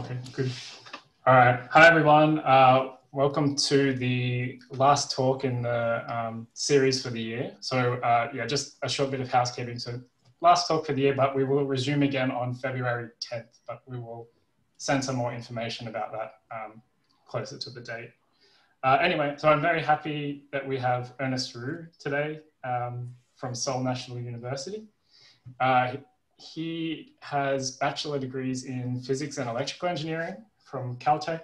Okay, good. All right. Hi, everyone. Uh, welcome to the last talk in the um, series for the year. So uh, yeah, just a short bit of housekeeping. So last talk for the year, but we will resume again on February 10th, but we will send some more information about that um, closer to the date. Uh, anyway, so I'm very happy that we have Ernest Ryu today um, from Seoul National University. Uh, he has bachelor degrees in physics and electrical engineering from Caltech.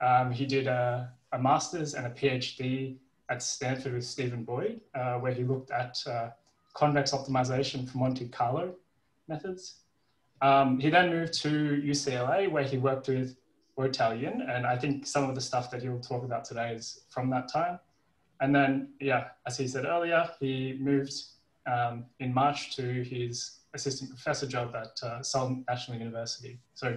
Um, he did a, a, master's and a PhD at Stanford with Stephen Boyd, uh, where he looked at uh, convex optimization for Monte Carlo methods. Um, he then moved to UCLA, where he worked with Wotao Yin, and I think some of the stuff that he'll talk about today is from that time. And then, yeah, as he said earlier, he moved um, in March to his assistant professor job at uh, Seoul National University. So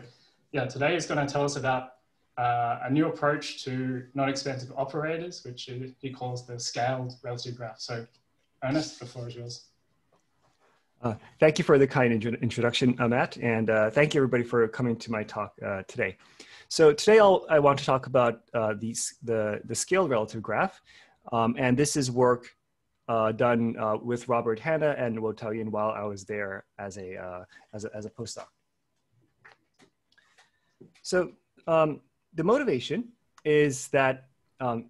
yeah, today is going to tell us about uh, a new approach to non-expansive operators, which he calls the scaled relative graph. So Ernest, the floor is yours. Uh, thank you for the kind intro introduction, Matt, and uh, thank you everybody for coming to my talk uh, today. So today I'll, i want to talk about uh, these, the, the scaled relative graph, um, and this is work uh, done uh, with Robert Hannah and Wotao Yin while I was there as a, uh, as a, as a postdoc. So um, the motivation is that, um,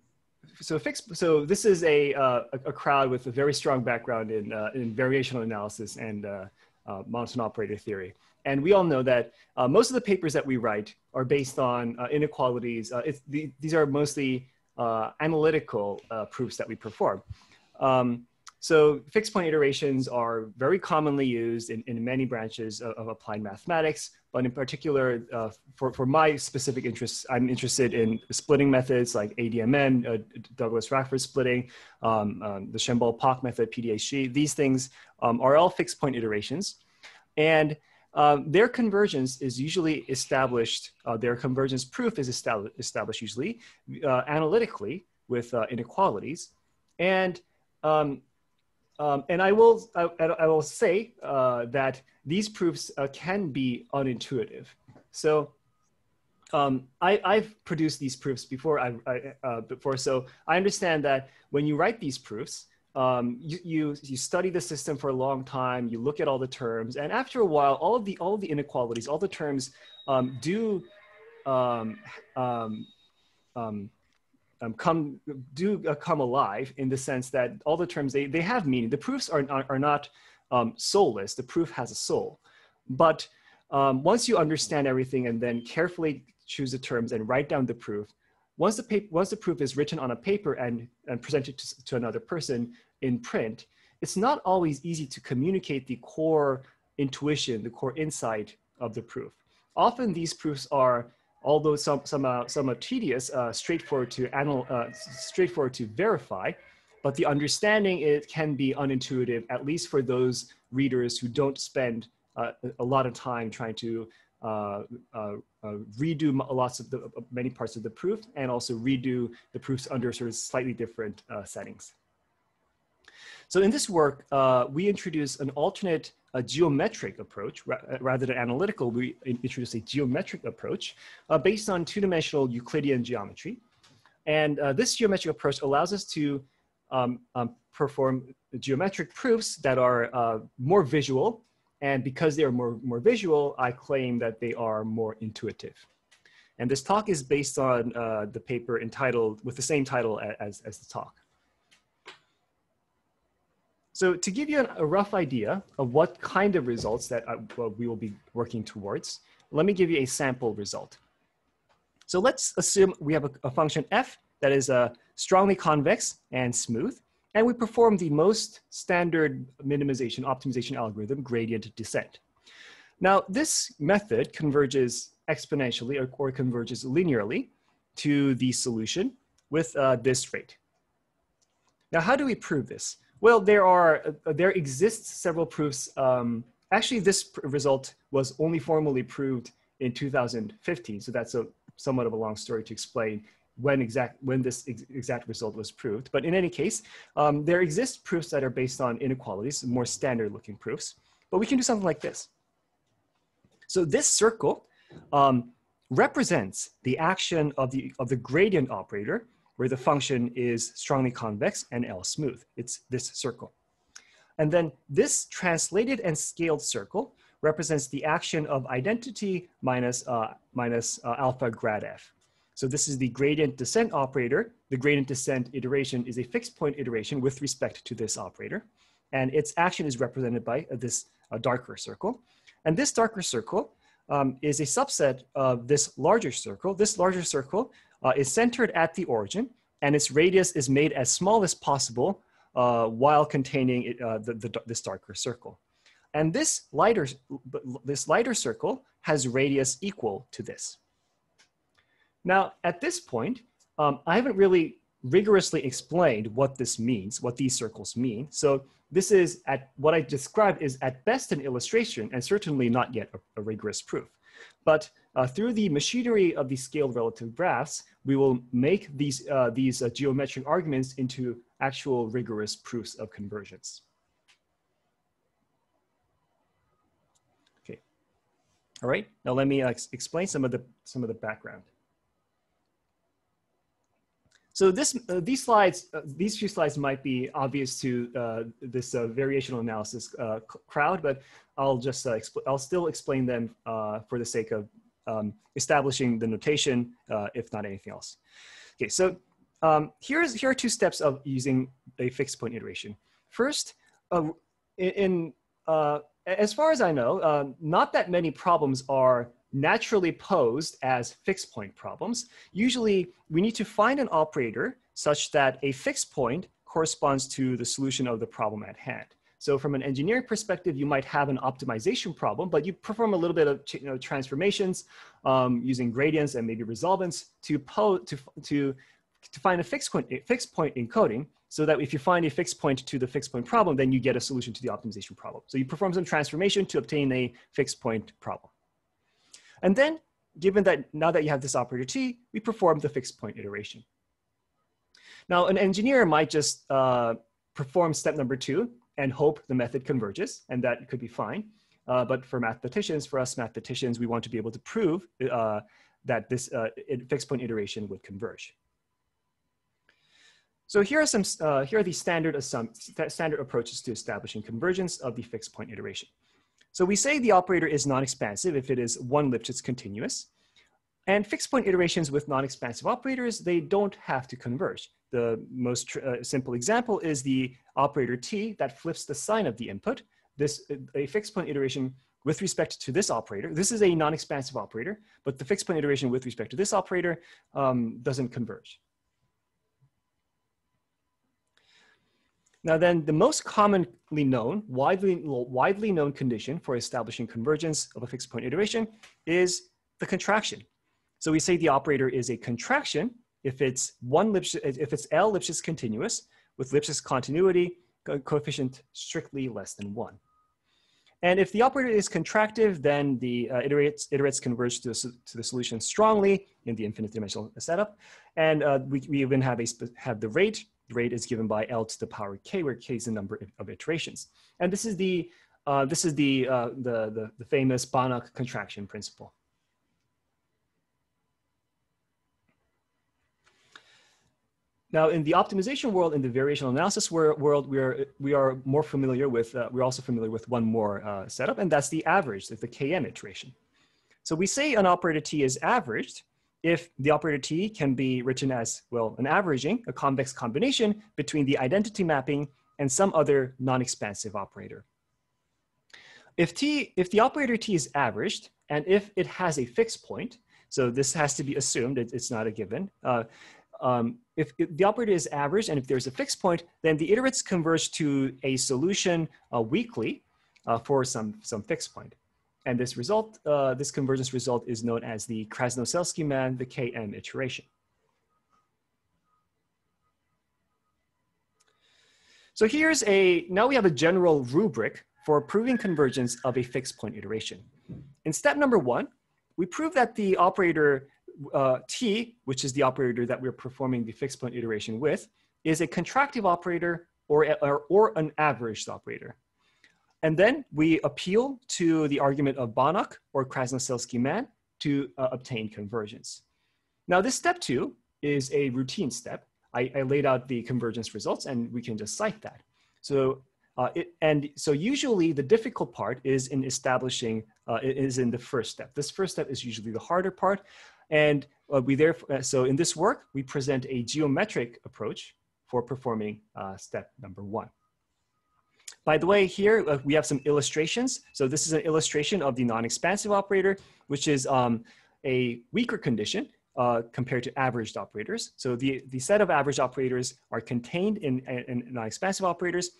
so fixed, so this is a, uh, a, a, crowd with a very strong background in, uh, in variational analysis and uh, monotone operator theory. And we all know that most of the papers that we write are based on inequalities. The, these are mostly analytical proofs that we perform. Um, so fixed point iterations are very commonly used in, in many branches of, of applied mathematics, but in particular, uh, for, for my specific interests, I'm interested in splitting methods like ADMM, uh, Douglas-Rachford splitting, um, um, the Chambolle-Pock method, PDHG. These things um, are all fixed point iterations. And um, their convergence is usually established, uh, their convergence proof is established, established usually uh, analytically with uh, inequalities. And um, um, and I will, I, I will say uh, that these proofs uh, can be unintuitive. So um, I, have produced these proofs before, I, I uh, before, so I understand that when you write these proofs, um, you, you, you study the system for a long time, you look at all the terms, and after a while, all of the, all of the inequalities, all the terms um, do um, come do uh, come alive in the sense that all the terms they, they have meaning. The proofs are, are, are not um, soulless. The proof has a soul. But um, once you understand everything and then carefully choose the terms and write down the proof, once the, paper, once the proof is written on a paper and, and presented to, to another person in print, it's not always easy to communicate the core intuition, the core insight of the proof. Often these proofs are although some some uh, some are tedious, uh, straightforward to anal, uh, straightforward to verify, but the understanding it can be unintuitive, at least for those readers who don't spend uh, a lot of time trying to uh, uh, redo lots of the many parts of the proof and also redo the proofs under sort of slightly different settings. So in this work, we introduce an alternate a geometric approach ra rather than analytical. We introduce a geometric approach uh, based on two-dimensional Euclidean geometry. And uh, this geometric approach allows us to um, um, perform geometric proofs that are uh, more visual. And because they are more, more visual, I claim that they are more intuitive. And this talk is based on uh, the paper entitled, with the same title as, as the talk. So to give you a rough idea of what kind of results that uh, well, we will be working towards, let me give you a sample result. So let's assume we have a, a function f that is uh, strongly convex and smooth, and we perform the most standard minimization optimization algorithm, gradient descent. Now, this method converges exponentially or, or converges linearly to the solution with uh, this rate. Now, how do we prove this? Well, there are uh, there exists several proofs. Um, actually, this result was only formally proved in 2015, so that's a somewhat of a long story to explain when exact when this ex exact result was proved. But in any case, um, there exist proofs that are based on inequalities, more standard-looking proofs. But we can do something like this. So this circle um, represents the action of the, of the gradient operator where the function is strongly convex and L smooth. It's this circle. And then this translated and scaled circle represents the action of identity minus, uh, minus uh, alpha grad f. So this is the gradient descent operator. The gradient descent iteration is a fixed point iteration with respect to this operator. And its action is represented by uh, this uh, darker circle. And this darker circle um, is a subset of this larger circle. This larger circle uh, is centered at the origin and its radius is made as small as possible uh, while containing it, uh, the, the, this darker circle. And this lighter, this lighter circle has radius equal to this. Now, at this point, um, I haven't really rigorously explained what this means, what these circles mean. So this is at what I described is at best an illustration and certainly not yet a, a rigorous proof. But uh, through the machinery of these scaled relative graphs, we will make these, uh, these uh, geometric arguments into actual rigorous proofs of convergence. Okay, all right, now let me uh, explain some of the, some of the background. So this, uh, these slides, uh, these few slides might be obvious to uh, this uh, variational analysis uh, crowd, but I'll just, uh, I'll still explain them for the sake of um, establishing the notation, if not anything else. Okay, so um, here's, here are two steps of using a fixed point iteration. First, in, in as far as I know, not that many problems are naturally posed as fixed point problems, usually we need to find an operator such that a fixed point corresponds to the solution of the problem at hand. So from an engineering perspective, you might have an optimization problem, but you perform a little bit of you know, transformations um, using gradients and maybe resolvents to, to, to, to find a fixed point, a fixed point encoding so that if you find a fixed point to the fixed point problem, then you get a solution to the optimization problem. So you perform some transformation to obtain a fixed point problem. And then, given that now that you have this operator T, we perform the fixed point iteration. Now, an engineer might just uh, perform step number two and hope the method converges, and that could be fine. Uh, but for mathematicians, for us mathematicians, we want to be able to prove uh, that this uh, fixed point iteration would converge. So here are some uh, here are the standard standard approaches to establishing convergence of the fixed point iteration. So we say the operator is non-expansive if it is one Lipschitz continuous. And fixed point iterations with non-expansive operators, they don't have to converge. The most uh, simple example is the operator t that flips the sign of the input. This a fixed point iteration with respect to this operator. This is a non-expansive operator, but the fixed point iteration with respect to this operator um, doesn't converge. Now then, the most commonly known, widely, widely known condition for establishing convergence of a fixed point iteration is the contraction. So we say the operator is a contraction if it's one if it's L Lipschitz continuous with Lipschitz continuity coefficient strictly less than one. And if the operator is contractive, then the uh, iterates, iterates converge to, to the solution strongly in the infinite dimensional setup. And uh, we, we even have, a, have the rate rate is given by L to the power K, where K is the number of iterations. And this is the, uh, this is the, uh, the, the, the famous Banach contraction principle. Now, in the optimization world, in the variational analysis world, we are, we are more familiar with, uh, we're also familiar with one more uh, setup, and that's the average, of the KM iteration. So we say an operator T is averaged if the operator T can be written as, well, an averaging, a convex combination between the identity mapping and some other non-expansive operator. If, T, if the operator T is averaged, and if it has a fixed point, so this has to be assumed, it, it's not a given. Uh, um, if, if, the operator is averaged and if there's a fixed point, then the iterates converge to a solution uh, weakly uh, for some, some fixed point. And this result, uh, this convergence result is known as the Krasnoselskii-Mann, the KM iteration. So here's a, now we have a general rubric for proving convergence of a fixed point iteration. In step number one, we prove that the operator uh, T, which is the operator that we're performing the fixed point iteration with, is a contractive operator or, or, or an averaged operator. And then we appeal to the argument of Banach or Krasnoselskii-Mann to uh, obtain convergence. Now this step two is a routine step. I, I, laid out the convergence results and we can just cite that. So, uh, it, and so usually the difficult part is in establishing, uh, is in the first step. This first step is usually the harder part. And uh, we therefore, uh, so in this work, we present a geometric approach for performing uh, step number one. By the way, here uh, we have some illustrations. So this is an illustration of the non-expansive operator, which is um, a weaker condition uh, compared to averaged operators. So the, the set of average operators are contained in, in non-expansive operators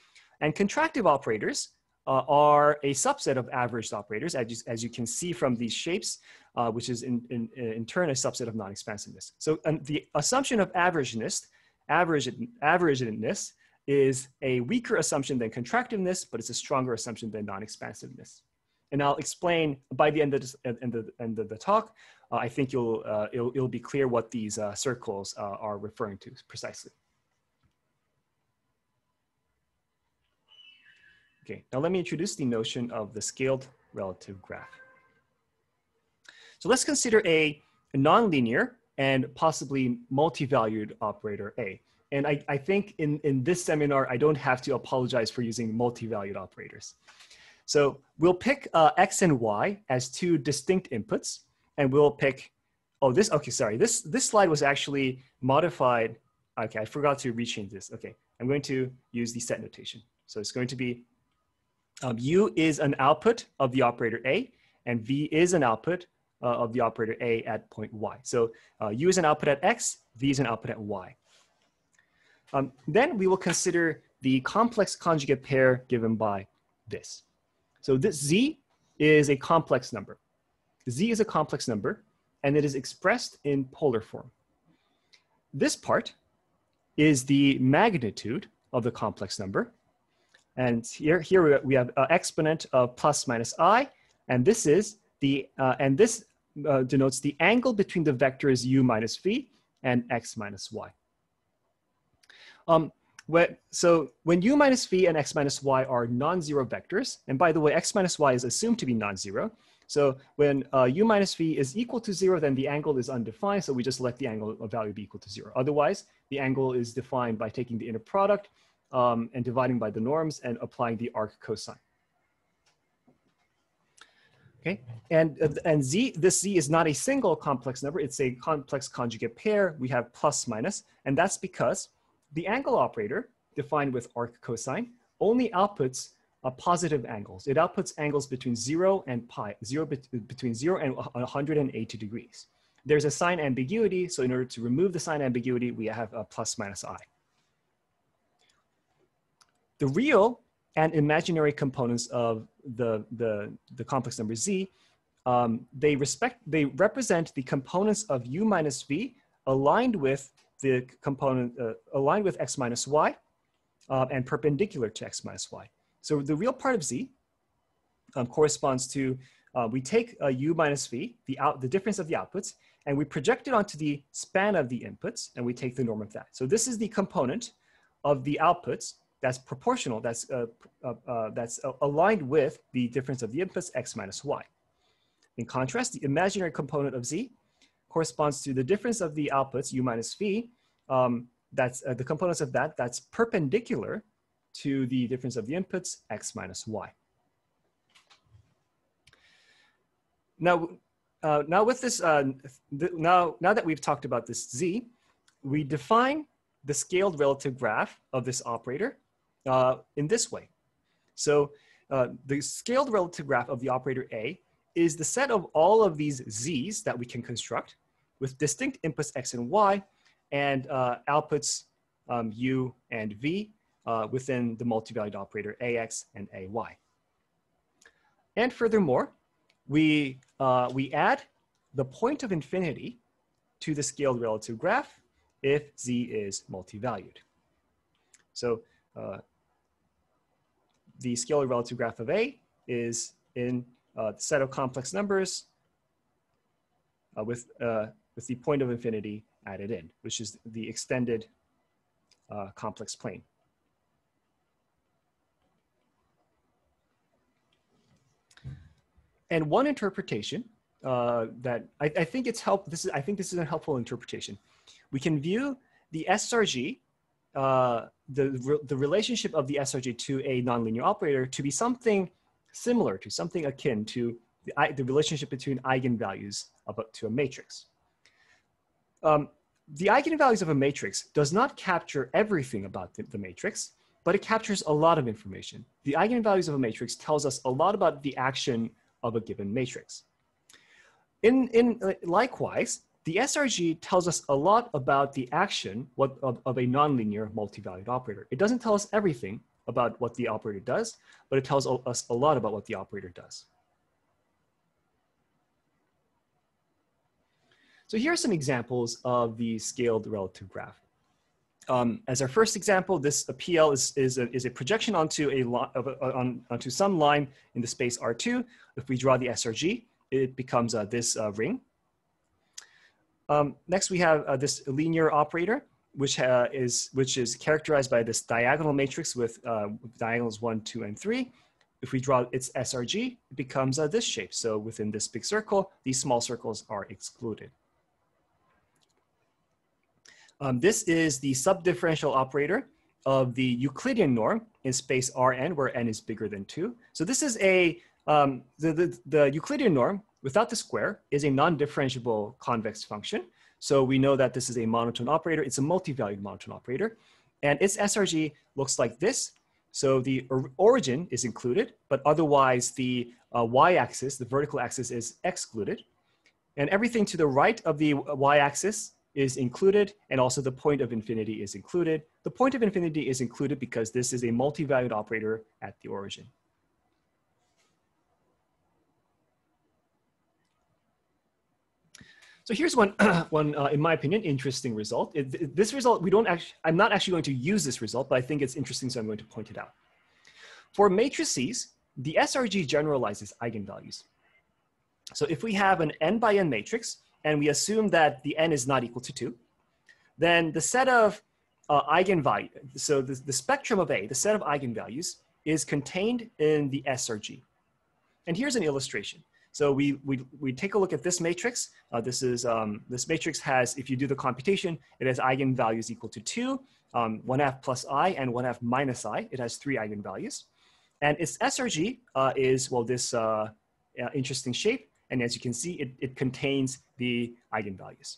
and contractive operators uh, are a subset of averaged operators, as you, as you can see from these shapes, uh, which is in, in, in turn a subset of non-expansiveness. So the assumption of averageness, average, averageness is a weaker assumption than contractiveness, but it's a stronger assumption than non-expansiveness. And I'll explain by the end of, this, end of, end of the talk, uh, I think you'll, uh, it'll, it'll, be clear what these uh, circles uh, are referring to precisely. Okay, now let me introduce the notion of the scaled relative graph. So let's consider a, a nonlinear and possibly multi-valued operator A. And I, I think in, in this seminar, I don't have to apologize for using multi-valued operators. So we'll pick uh, X and Y as two distinct inputs, and we'll pick, oh, this, okay, sorry, this, this slide was actually modified. Okay, I forgot to rechange this. Okay, I'm going to use the set notation. So it's going to be um, U is an output of the operator A, and V is an output uh, of the operator A at point Y. So uh, U is an output at X, V is an output at Y. Um, then we will consider the complex conjugate pair given by this. So this z is a complex number. z is a complex number, and it is expressed in polar form. This part is the magnitude of the complex number. And here, here we have an exponent of plus minus i, and this is the, uh, and this uh, denotes the angle between the vectors u minus v and x minus y. Um, when, so when u minus v and x minus y are non-zero vectors, and by the way, x minus y is assumed to be non-zero. So when uh, u minus v is equal to zero, then the angle is undefined. So we just let the angle of value be equal to zero. Otherwise, the angle is defined by taking the inner product um, and dividing by the norms and applying the arc cosine. Okay, and, uh, and z, this z is not a single complex number, it's a complex conjugate pair. We have plus minus, and that's because the angle operator, defined with arc cosine, only outputs uh, positive angles. It outputs angles between zero and pi, zero be between zero and 180 degrees. There's a sign ambiguity, so in order to remove the sign ambiguity, we have a plus minus i. The real and imaginary components of the, the, the complex number z, um, they, respect, they represent the components of u minus v aligned with the component uh, aligned with x minus y uh, and perpendicular to x minus y. So the real part of z um, corresponds to, uh, we take uh, u minus v, the, out, the difference of the outputs, and we project it onto the span of the inputs, and we take the norm of that. So this is the component of the outputs that's proportional, that's, uh, uh, that's aligned with the difference of the inputs, x minus y. In contrast, the imaginary component of z corresponds to the difference of the outputs, u minus v, um, that's uh, the components of that, that's perpendicular to the difference of the inputs, x minus y. Now, uh, now with this, uh, now, now that we've talked about this z, we define the scaled relative graph of this operator uh, in this way. So uh, the scaled relative graph of the operator A is the set of all of these z's that we can construct with distinct inputs x and y and uh, outputs um, u and v uh, within the multi-valued operator ax and ay. And furthermore, we, uh, we add the point of infinity to the scaled relative graph if z is multi-valued. So uh, the scaled relative graph of A is in uh, the set of complex numbers uh, with uh, with the point of infinity added in, which is the extended uh, complex plane. And one interpretation uh, that I, I, think it's help. This is I think this is a helpful interpretation. We can view the SRG, uh, the the relationship of the SRG to a nonlinear operator to be something similar to something akin to the, the relationship between eigenvalues a, to a matrix. Um, the eigenvalues of a matrix does not capture everything about the, the, matrix, but it captures a lot of information. The eigenvalues of a matrix tells us a lot about the action of a given matrix. In, in uh, likewise, the SRG tells us a lot about the action what, of, of a nonlinear multivalued operator. It doesn't tell us everything about what the operator does, but it tells us a lot about what the operator does. So here are some examples of the scaled relative graph. Um, as our first example, this a PL is, is, a, is a projection onto, a, a on, onto some line in the space R2. If we draw the SRG, it becomes uh, this uh, ring. Um, next, we have uh, this linear operator, which, is, which is characterized by this diagonal matrix with uh, diagonals one, two, and three. If we draw its SRG, it becomes uh, this shape. So within this big circle, these small circles are excluded. Um, this is the subdifferential operator of the Euclidean norm in space Rn, where n is bigger than 2. So this is a, um, the, the, the, Euclidean norm without the square is a non-differentiable convex function. So we know that this is a monotone operator. It's a multi-valued monotone operator. And its SRG looks like this. So the or origin is included, but otherwise the uh, y-axis, the vertical axis is excluded. And everything to the right of the y-axis is included and also the point of infinity is included. The point of infinity is included because this is a multi-valued operator at the origin. So here's one, one uh, in my opinion, interesting result. It, this result, we don't actually, I'm not actually going to use this result, but I think it's interesting, so I'm going to point it out. For matrices, the SRG generalizes eigenvalues. So if we have an n by n matrix, and we assume that the n is not equal to 2, then the set of uh, eigenvalues, so the, the spectrum of A, the set of eigenvalues, is contained in the SRG. And here's an illustration. So we, we, we take a look at this matrix. Uh, this is, um, this matrix has, if you do the computation, it has eigenvalues equal to two, um, one half plus i and one half minus i. It has three eigenvalues. And its SRG uh, is, well, this uh, uh interesting shape. And as you can see, it, it contains the eigenvalues.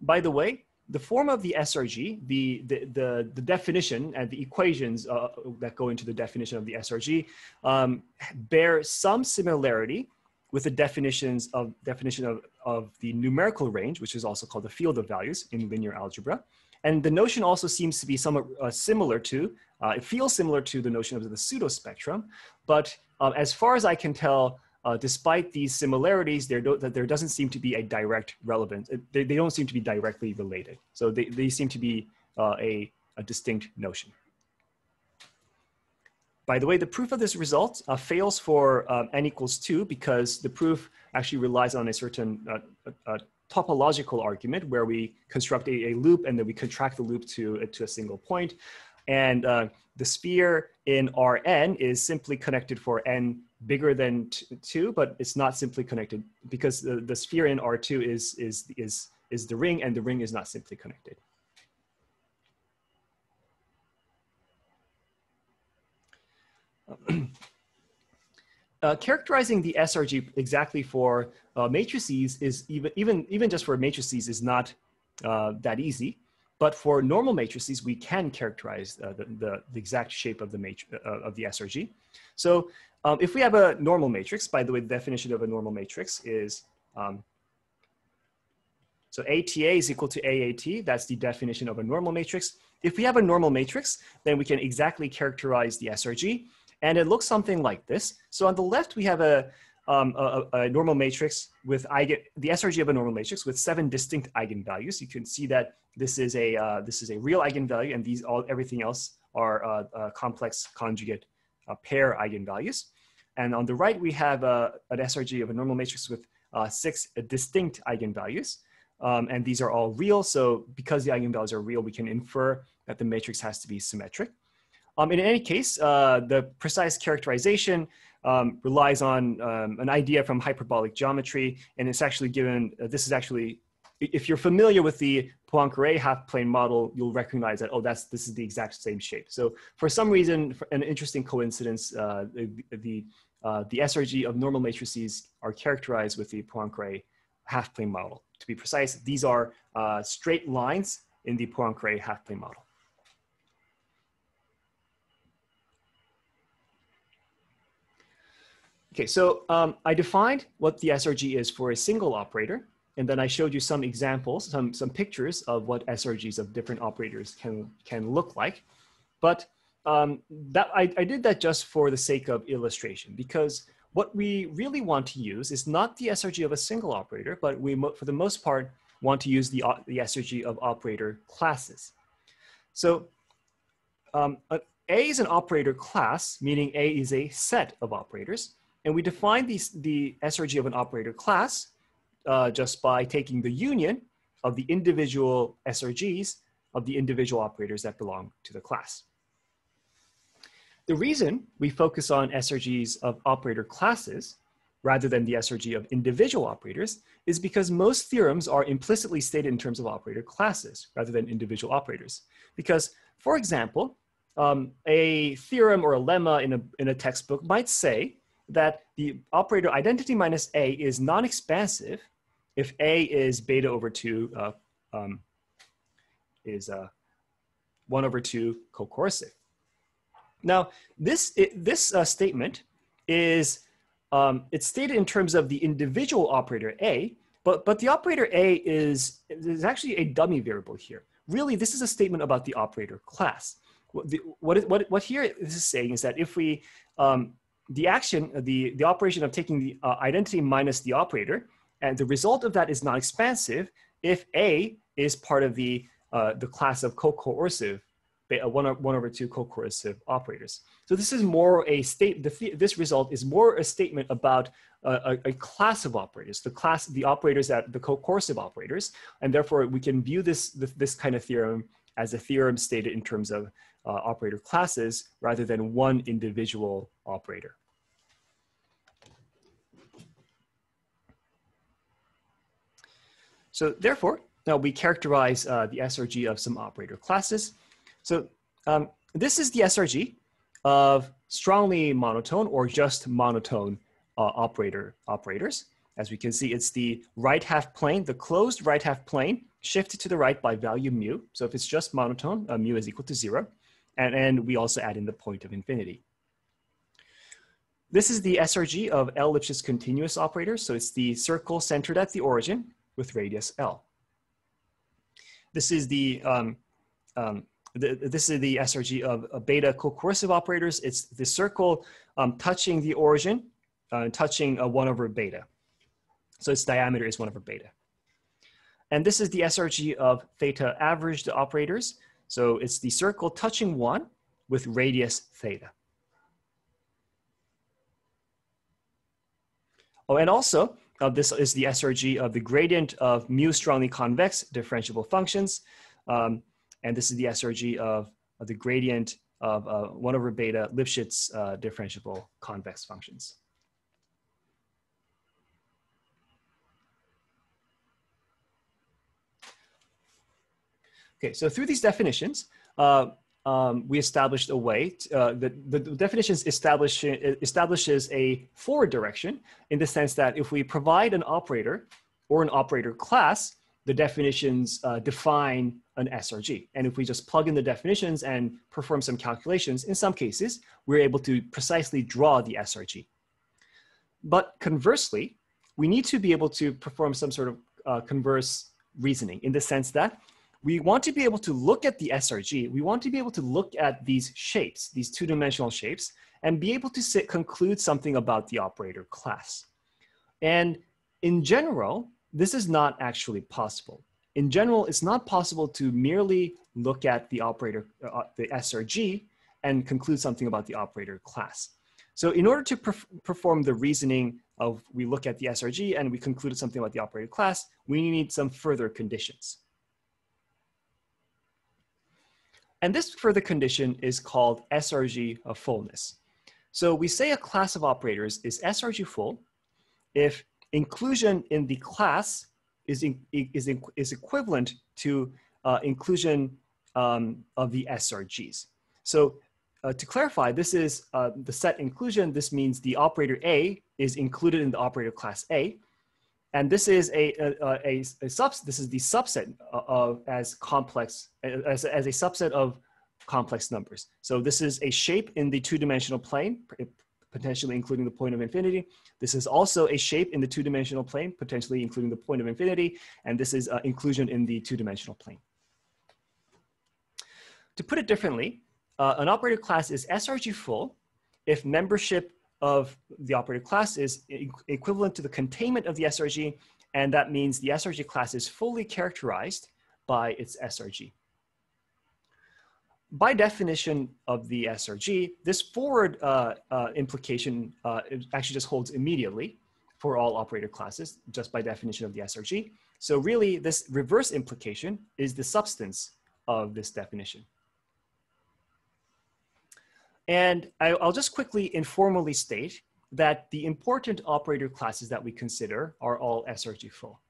By the way, the form of the SRG, the, the, the, the definition and the equations uh, that go into the definition of the SRG um, bear some similarity with the definitions of definition of, of the numerical range, which is also called the field of values in linear algebra. And the notion also seems to be somewhat uh, similar to, uh, it feels similar to the notion of the pseudo spectrum, but uh, as far as I can tell, uh, despite these similarities, there, do, there doesn't seem to be a direct relevance. They, they don't seem to be directly related. So they, they seem to be uh, a, a distinct notion. By the way, the proof of this result uh, fails for um, n equals 2 because the proof actually relies on a certain uh, topological argument where we construct a, a, loop and then we contract the loop to, to a single point. And uh, the sphere in Rn is simply connected for n bigger than two, but it's not simply connected because the, the sphere in R2 is, is, is, is the ring and the ring is not simply connected. uh, characterizing the SRG exactly for uh, matrices is even, even, even just for matrices is not uh, that easy. But for normal matrices, we can characterize uh, the, the, the, exact shape of the, uh, of the SRG. So um, if we have a normal matrix, by the way, the definition of a normal matrix is, um, so ATA is equal to AAT, that's the definition of a normal matrix. If we have a normal matrix, then we can exactly characterize the SRG, and it looks something like this. So on the left, we have a, um, a, a, normal matrix with eigen, the SRG of a normal matrix with seven distinct eigenvalues. You can see that this is a, uh, this is a real eigenvalue, and these all, everything else are uh, uh, complex conjugate uh, pair eigenvalues. And on the right, we have uh, an SRG of a normal matrix with uh, six distinct eigenvalues. Um, and these are all real. So because the eigenvalues are real, we can infer that the matrix has to be symmetric. Um, in any case, the precise characterization um, relies on um, an idea from hyperbolic geometry, and it's actually given, uh, this is actually, if you're familiar with the Poincare half-plane model, you'll recognize that, oh, that's, this is the exact same shape. So for some reason, for an interesting coincidence, uh, the, the, uh, the SRG of normal matrices are characterized with the Poincare half-plane model. To be precise, these are uh, straight lines in the Poincare half-plane model. Okay, so um, I defined what the SRG is for a single operator, and then I showed you some examples, some, some pictures of what SRGs of different operators can, can look like. But um, that I, I did that just for the sake of illustration, because what we really want to use is not the SRG of a single operator, but we, for the most part, want to use the, the SRG of operator classes. So um, A is an operator class, meaning A is a set of operators. And we define these, the SRG of an operator class uh, just by taking the union of the individual SRGs of the individual operators that belong to the class. The reason we focus on SRGs of operator classes rather than the SRG of individual operators is because most theorems are implicitly stated in terms of operator classes rather than individual operators. Because, for example, um, a theorem or a lemma in a, in a textbook might say that the operator identity minus A is non-expansive if A is beta over 2 uh, um, is uh, 1 over 2 cocoercive. Now, this, it, this uh, statement is um, it's stated in terms of the individual operator A, but, but the operator A is, is actually a dummy variable here. Really, this is a statement about the operator class. What, the, what, what, what here this is saying is that if we um, the action, the, the operation of taking the uh, identity minus the operator, and the result of that is non-expansive if A is part of the, uh, the class of co-coercive, uh, one, one over two co-coercive operators. So this is more a state, the, this result is more a statement about a, a, class of operators, the class, the operators that, the co-coercive operators, and therefore we can view this, this, this kind of theorem as a theorem stated in terms of uh, operator classes rather than one individual operator. So therefore, now we characterize uh, the SRG of some operator classes. So um, this is the SRG of strongly monotone or just monotone uh, operator operators. As we can see, it's the right half plane, the closed right half plane shifted to the right by value mu. So if it's just monotone, uh, mu is equal to zero. And, and we also add in the point of infinity. This is the SRG of L Lipschitz continuous operator. So it's the circle centered at the origin with radius L. This is the, um, um, the this is the SRG of, of beta cocoercive operators. It's the circle um, touching the origin, uh, touching a one over beta. So its diameter is one over beta. And this is the SRG of theta averaged operators. So it's the circle touching one with radius theta. Oh, and also, uh, this is the SRG of the gradient of mu strongly convex differentiable functions. Um, and this is the SRG of, of the gradient of uh, 1 over beta Lipschitz uh, differentiable convex functions. Okay, so through these definitions, uh, um, we established a way, to, uh, the, the definitions establish, establishes a forward direction in the sense that if we provide an operator or an operator class, the definitions uh, define an SRG. And if we just plug in the definitions and perform some calculations, in some cases, we're able to precisely draw the SRG. But conversely, we need to be able to perform some sort of uh, converse reasoning in the sense that we want to be able to look at the SRG. We want to be able to look at these shapes, these two-dimensional shapes, and be able to sit, conclude something about the operator class. And in general, this is not actually possible. In general, it's not possible to merely look at the operator, uh, the SRG, and conclude something about the operator class. So in order to perf perform the reasoning of we look at the SRG and we concluded something about the operator class, we need some further conditions. And this further condition is called SRG of fullness. So we say a class of operators is SRG full if inclusion in the class is, in, is, in, is equivalent to uh, inclusion um, of the SRGs. So uh, to clarify, this is uh, the set inclusion. This means the operator A is included in the operator class A. And this is a, a, a, a sub, this is the subset of as complex, as, as a subset of complex numbers. So this is a shape in the two-dimensional plane, potentially including the point of infinity. This is also a shape in the two-dimensional plane, potentially including the point of infinity. And this is uh, inclusion in the two-dimensional plane. To put it differently, uh, an operator class is SRG full if membership of the operator class is equivalent to the containment of the SRG, and that means the SRG class is fully characterized by its SRG. By definition of the SRG, this forward uh, uh, implication uh, actually just holds immediately for all operator classes, just by definition of the SRG. So really, this reverse implication is the substance of this definition. And I, will just quickly informally state that the important operator classes that we consider are all SRG full.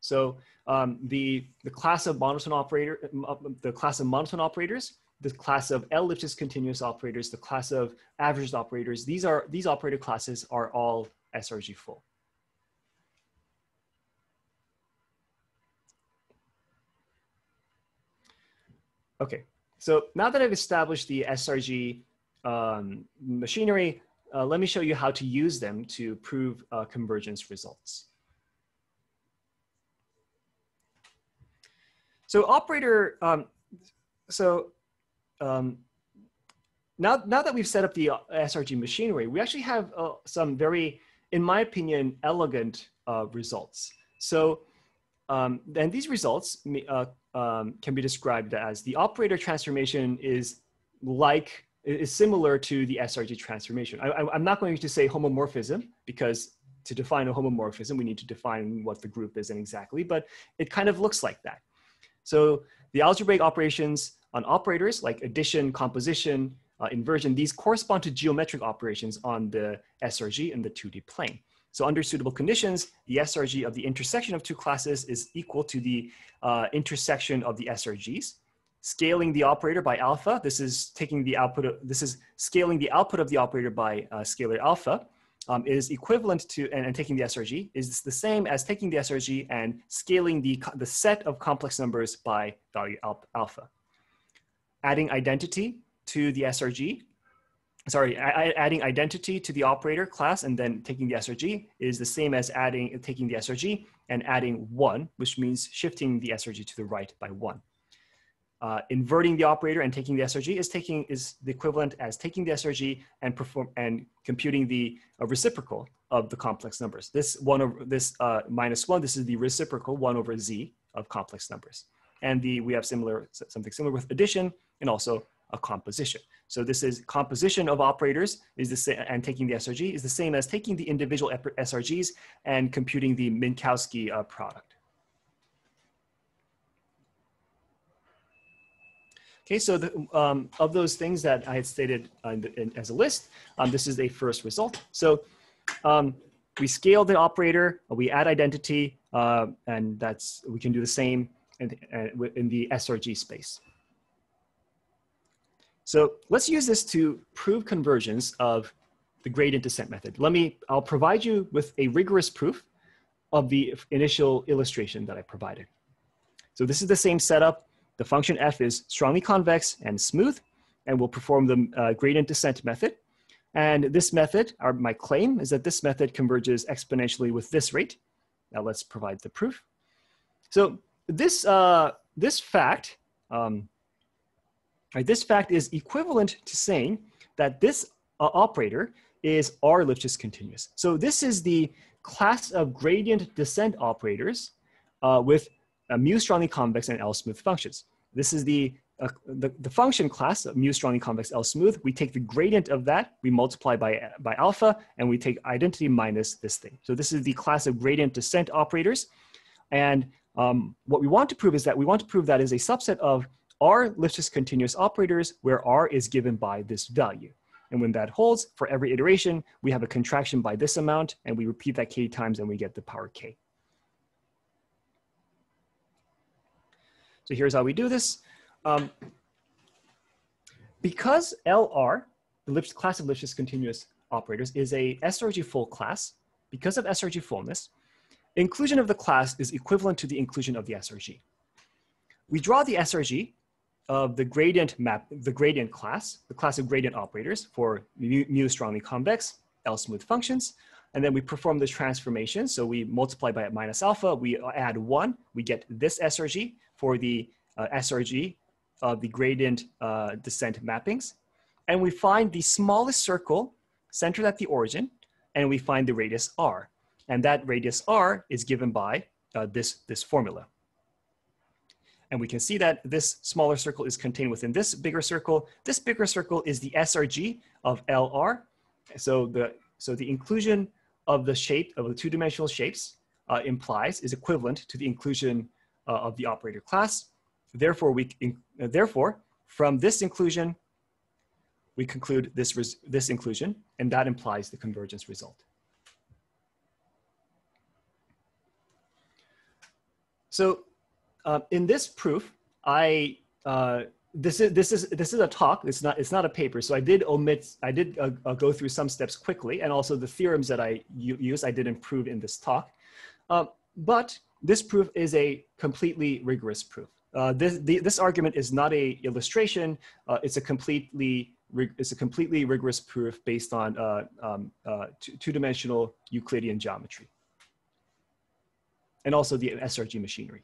So um, the, the class of monotone operator, uh, the class of monotone operators, the class of L Lipschitz continuous operators, the class of averaged operators, these are these operator classes are all SRG full. Okay, so now that I've established the SRG um, machinery, uh, let me show you how to use them to prove uh, convergence results. So operator, um, so um, now, now that we've set up the uh, SRG machinery, we actually have uh, some very, in my opinion, elegant uh, results. So, um, and these results uh, um, can be described as the operator transformation is like is similar to the SRG transformation. I, am not going to say homomorphism because to define a homomorphism, we need to define what the group is and exactly, but it kind of looks like that. So the algebraic operations on operators like addition, composition, uh, inversion, these correspond to geometric operations on the SRG in the 2D plane. So under suitable conditions, the SRG of the intersection of two classes is equal to the uh, intersection of the SRGs scaling the operator by alpha. This is taking the output of, this is scaling the output of the operator by uh, scalar alpha um, is equivalent to, and, and, taking the SRG is the same as taking the SRG and scaling the, the set of complex numbers by value alpha. Adding identity to the SRG, sorry, adding identity to the operator class and then taking the SRG is the same as adding, taking the SRG and adding one, which means shifting the SRG to the right by one uh, inverting the operator and taking the SRG is taking is the equivalent as taking the SRG and perform and computing the uh, reciprocal of the complex numbers. This one over this uh, minus one. This is the reciprocal one over z of complex numbers, and the we have similar something similar with addition and also a composition. So this is composition of operators is the same, and taking the SRG is the same as taking the individual SRGs and computing the Minkowski uh, product. Okay, so the, um, of those things that I had stated in, in, as a list, um, this is a first result. So um, we scale the operator, we add identity, uh, and that's we can do the same in, uh, in the SRG space. So let's use this to prove convergence of the gradient descent method. Let me, I'll provide you with a rigorous proof of the initial illustration that I provided. So this is the same setup. The function f is strongly convex and smooth, and we'll perform the uh, gradient descent method. And this method, my claim is that this method converges exponentially with this rate. Now let's provide the proof. So this, uh, this fact, um, right, this fact is equivalent to saying that this uh, operator is R Lipschitz continuous. So this is the class of gradient descent operators uh, with uh, mu strongly convex and L smooth functions. This is the, uh, the, the, function class of mu strongly convex L smooth. We take the gradient of that, we multiply by, by alpha, and we take identity minus this thing. So this is the class of gradient descent operators. And um, what we want to prove is that we want to prove that is a subset of R Lipschitz continuous operators where R is given by this value. And when that holds, for every iteration, we have a contraction by this amount, and we repeat that k times, and we get the power k. So here's how we do this. Um, because LR, the class of Lipschitz continuous operators, is a SRG full class, because of SRG fullness, inclusion of the class is equivalent to the inclusion of the SRG. We draw the SRG of the gradient map, the gradient class, the class of gradient operators for mu, mu strongly convex, L smooth functions. And then we perform the transformation. So we multiply by minus alpha, we add one, we get this SRG for the uh, SRG of the gradient uh, descent mappings. And we find the smallest circle centered at the origin, and we find the radius r. And that radius r is given by uh, this, this formula. And we can see that this smaller circle is contained within this bigger circle. This bigger circle is the SRG of LR. So the, so the inclusion of the shape of the two-dimensional shapes uh, implies is equivalent to the inclusion uh, of the operator class. Therefore, we, uh, therefore, from this inclusion, we conclude this, this inclusion, and that implies the convergence result. So uh, in this proof, I uh, this is this is this is a talk. It's not it's not a paper. So I did omit. I did uh, uh go through some steps quickly, and also the theorems that I use I did improve in this talk. Uh, but this proof is a completely rigorous proof. Uh, this the, this argument is not a illustration. it's a completely it's a completely rigorous proof based on um, two-dimensional Euclidean geometry and also the SRG machinery.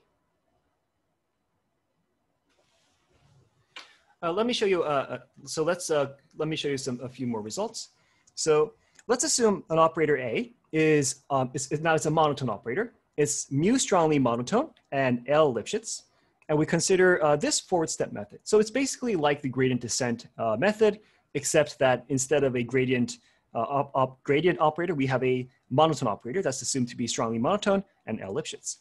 Uh, let me show you, uh, uh, so let's, uh, let me show you some, a few more results. So let's assume an operator A is, um, now it's a monotone operator. It's mu strongly monotone and L Lipschitz. And we consider uh, this forward step method. So it's basically like the gradient descent uh, method, except that instead of a gradient, op, op, gradient operator, we have a monotone operator that's assumed to be strongly monotone and L Lipschitz.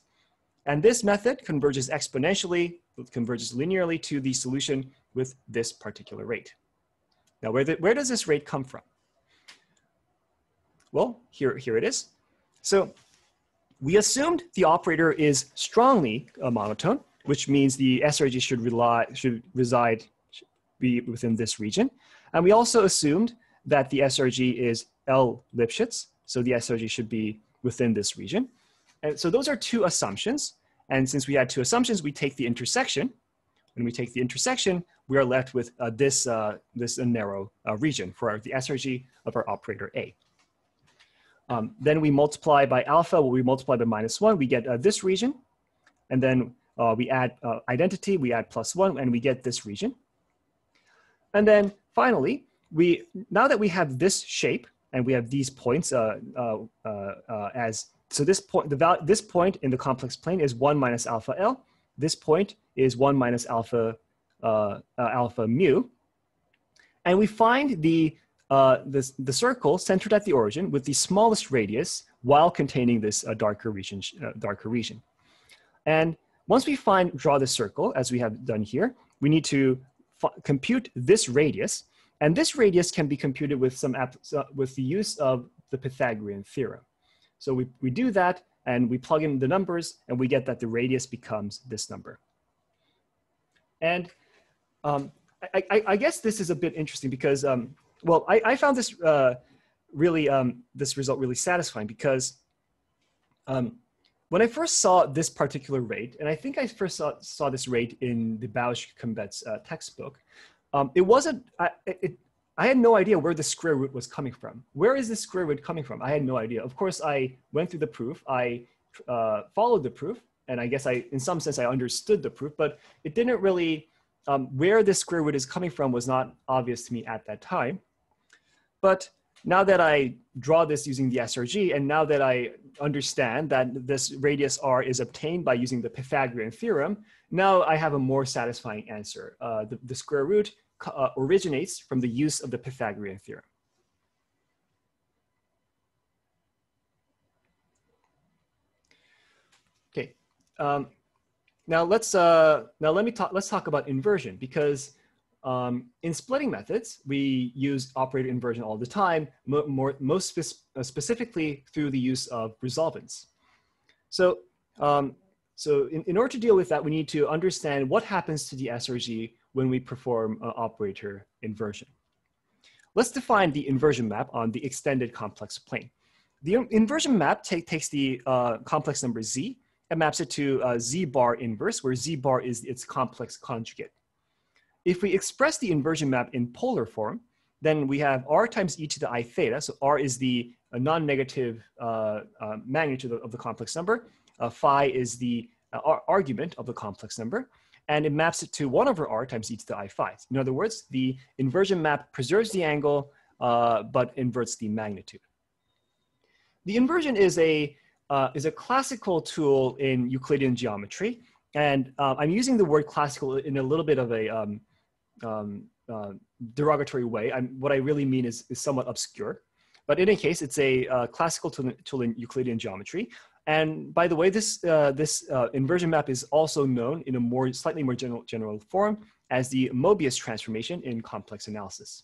And this method converges exponentially, converges linearly to the solution with this particular rate. Now, where, the, where does this rate come from? Well, here, here it is. So we assumed the operator is strongly a monotone, which means the SRG should, rely, should reside, be within this region. And we also assumed that the SRG is L Lipschitz, so the SRG should be within this region. And so those are two assumptions. And since we had two assumptions, we take the intersection. When we take the intersection, we are left with uh, this, uh, this narrow uh, region for our, the SRG of our operator A. Um, then we multiply by alpha, we multiply by minus one, we get uh, this region. And then uh, we add uh, identity, we add plus one, and we get this region. And then finally, we now that we have this shape and we have these points as so this point, the value, this point in the complex plane is one minus alpha L. This point is one minus alpha, uh, uh, alpha mu. And we find the, uh, the, the circle centered at the origin with the smallest radius while containing this uh, darker region, uh, darker region. And once we find, draw the circle, as we have done here, we need to compute this radius. And this radius can be computed with, some uh, with the use of the Pythagorean theorem. So we, we do that and we plug in the numbers and we get that the radius becomes this number. And um, I, I, I, guess this is a bit interesting because, um, well, I, I, found this uh, really, um, this result really satisfying because um, when I first saw this particular rate, and I think I first saw, saw this rate in the Bauschke-Combettes uh, textbook, um, it wasn't, I, it, I had no idea where the square root was coming from. Where is the square root coming from? I had no idea. Of course, I went through the proof. I uh, followed the proof, and I guess I, in some sense, I understood the proof, but it didn't really, um, where the square root is coming from was not obvious to me at that time. But now that I draw this using the SRG, and now that I understand that this radius r is obtained by using the Pythagorean theorem, now I have a more satisfying answer. Uh, the, the square root uh, originates from the use of the Pythagorean theorem. Okay, um, now let's uh, now let me talk. Let's talk about inversion because um, in splitting methods, we use operator inversion all the time, mo more, most spe uh, specifically through the use of resolvents. So, um, so in, in, order to deal with that, we need to understand what happens to the SRG when we perform uh, operator inversion. Let's define the inversion map on the extended complex plane. The inversion map take, takes the uh, complex number z and maps it to uh, z bar inverse, where z bar is its complex conjugate. If we express the inversion map in polar form, then we have r times e to the i theta. So r is the uh, non-negative uh, uh, magnitude of the complex number. Uh, phi is the uh, argument of the complex number. And it maps it to 1 over r times e to the i phi. In other words, the inversion map preserves the angle, uh, but inverts the magnitude. The inversion is a, is a classical tool in Euclidean geometry. And I'm using the word classical in a little bit of a um, um, uh, derogatory way. I'm, what I really mean is, is somewhat obscure. But in any case, it's a uh, classical tool, tool, in Euclidean geometry. And by the way, this, uh, this uh, inversion map is also known in a more slightly more general, general form as the Mobius transformation in complex analysis.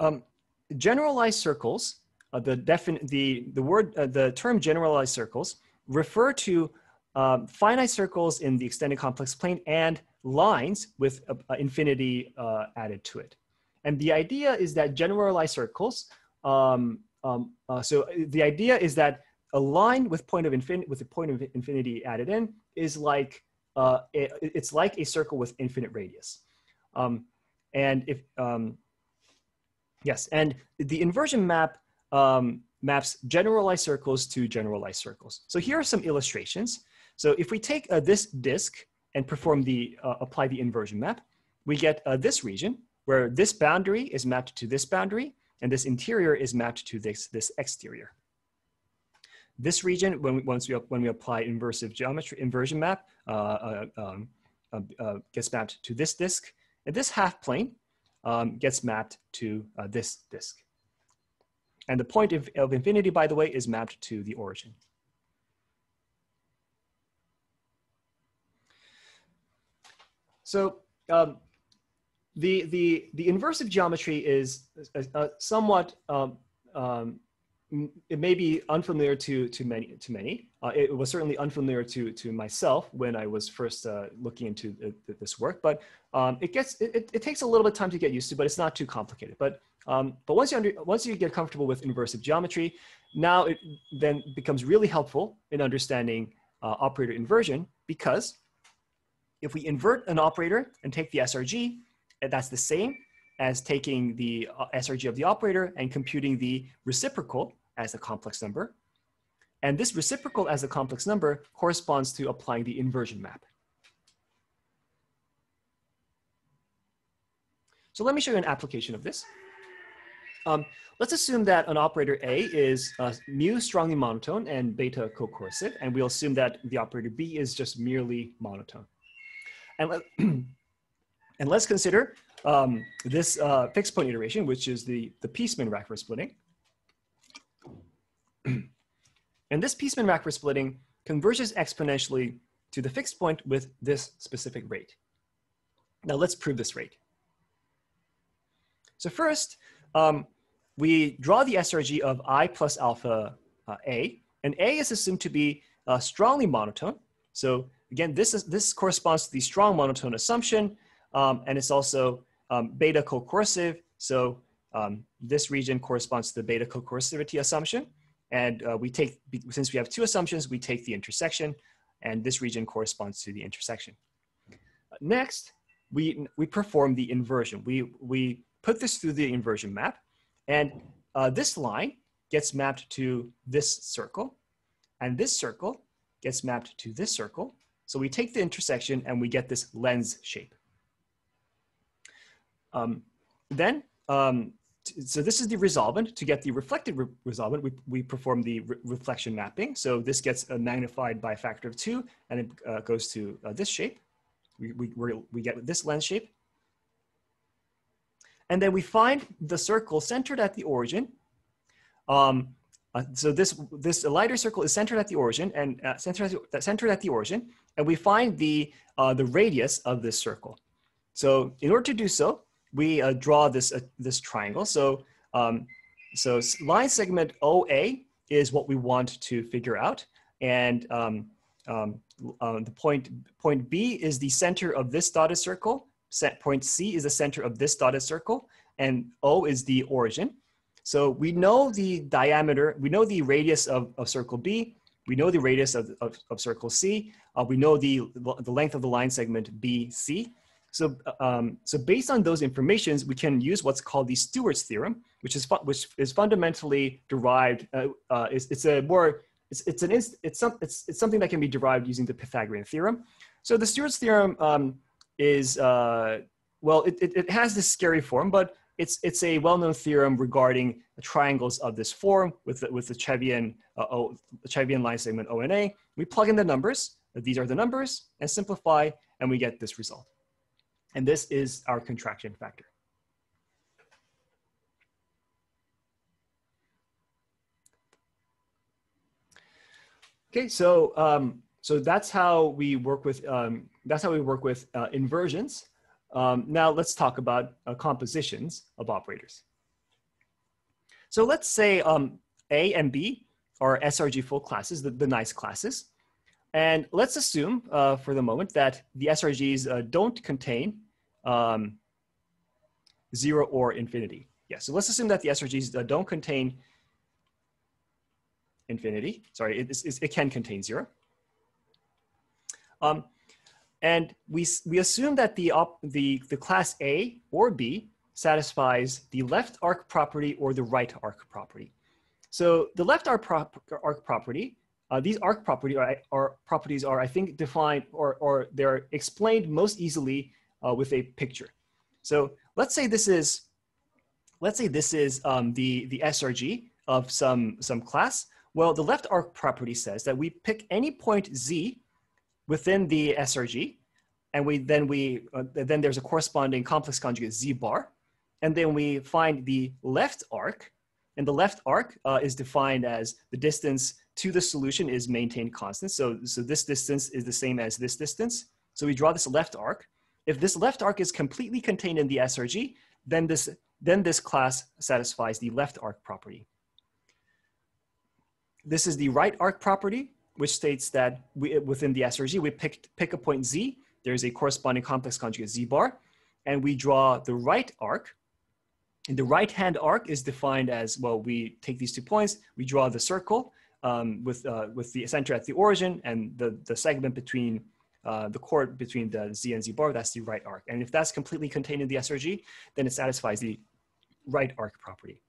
Um, generalized circles, uh, the, the, the word, uh, the term generalized circles refer to um, finite circles in the extended complex plane and lines with a, a infinity uh, added to it. And the idea is that generalized circles, um, um, uh, so the idea is that a line with point of infinity with a point of infinity added in is like uh, it, it's like a circle with infinite radius. Um, and if um, yes, and the inversion map um, maps generalized circles to generalized circles. So here are some illustrations. So if we take uh, this disk and perform the, uh, apply the inversion map, we get uh, this region where this boundary is mapped to this boundary and this interior is mapped to this, this exterior. This region, when we, once we, when we apply inversive geometry, inversion map, uh, uh, um, uh, gets mapped to this disk, and this half plane um, gets mapped to this disk. And the point of, of infinity, by the way, is mapped to the origin. So um, the, the, the inversive geometry is uh, somewhat, um, um, it may be unfamiliar to, to many. To many. Uh, it was certainly unfamiliar to, to myself when I was first uh, looking into this work, but um, it, gets, it, it takes a little bit of time to get used to, but it's not too complicated. But, um, but once, you under, once you get comfortable with inversive geometry, now it then becomes really helpful in understanding uh, operator inversion because if we invert an operator and take the SRG, eh, that's the same as taking the uh, SRG of the operator and computing the reciprocal as a complex number. And this reciprocal as a complex number corresponds to applying the inversion map. So let me show you an application of this. Um, let's assume that an operator A is uh, mu strongly monotone and beta co-coercive, and we'll assume that the operator B is just merely monotone. And, let, and let's consider um, this uh, fixed point iteration, which is the, the Peaceman-Rachford splitting. and this Peaceman-Rachford splitting converges exponentially to the fixed point with this specific rate. Now let's prove this rate. So first, um, we draw the SRG of I plus alpha uh, A, and A is assumed to be uh, strongly monotone. So Again, this, is, this corresponds to the strong monotone assumption, um, and it's also um, beta co-coercive. So um, this region corresponds to the beta co-coercivity assumption. And uh, we take, since we have two assumptions, we take the intersection, and this region corresponds to the intersection. Next, we, we perform the inversion. We, we put this through the inversion map, and uh, this line gets mapped to this circle, and this circle gets mapped to this circle, so we take the intersection and we get this lens shape. Um, then, um, so this is the resolvent. To get the reflected re resolvent, we, we perform the re reflection mapping. So this gets uh, magnified by a factor of two and it uh, goes to uh, this shape. We, we, we get this lens shape. And then we find the circle centered at the origin um, Uh, so this this lighter circle is centered at the origin and uh, centered, at the, centered at the origin, and we find the uh, the radius of this circle. So in order to do so, we uh, draw this uh, this triangle. So um, so line segment OA is what we want to figure out, and um, um, the point point B is the center of this dotted circle. Set point C is the center of this dotted circle, and O is the origin. So we know the diameter, we know the radius of, of circle B, we know the radius of, of, of circle C, uh, we know the, the length of the line segment BC. So, um, so based on those informations, we can use what's called the Stewart's theorem, which is which is fundamentally derived. Uh, uh, it's, it's a more it's it's an it's some it's it's something that can be derived using the Pythagorean theorem. So the Stewart's theorem um, is uh, well, it, it, it has this scary form, but it's, it's a well-known theorem regarding the triangles of this form with the, with the cevian, uh, o, the cevian line segment O and A. We plug in the numbers, these are the numbers, and simplify, and we get this result. And this is our contraction factor. Okay, so um, so that's how we work with um, that's how we work with uh, inversions. Um, now let's talk about uh, compositions of operators. So let's say um, A and B are SRG full classes, the, the nice classes. And let's assume uh, for the moment that the SRGs uh, don't contain um, zero or infinity. Yeah, so let's assume that the SRGs uh, don't contain infinity. Sorry, it, it, it can contain zero. Um, and we, we assume that the, op, the, the class A or B satisfies the left arc property or the right arc property. So the left arc, prop, arc property, uh, these arc property are, are, properties are, I think, defined or, or they're explained most easily uh, with a picture. So let's say this is, let's say this is um, the, the SRG of some, some class. Well, the left arc property says that we pick any point Z within the SRG, and we then we uh, then there's a corresponding complex conjugate z bar, and then we find the left arc, and the left arc uh, is defined as the distance to the solution is maintained constant. So so this distance is the same as this distance. So we draw this left arc. If this left arc is completely contained in the SRG, then this then this class satisfies the left arc property. This is the right arc property which states that we, within the SRG, we pick, pick a point Z, there's a corresponding complex conjugate Z bar, and we draw the right arc. And the right-hand arc is defined as, well, we take these two points, we draw the circle um, with, uh, with the center at the origin and the, the segment between uh, the chord between the Z and Z bar, that's the right arc. And if that's completely contained in the SRG, then it satisfies the right arc property.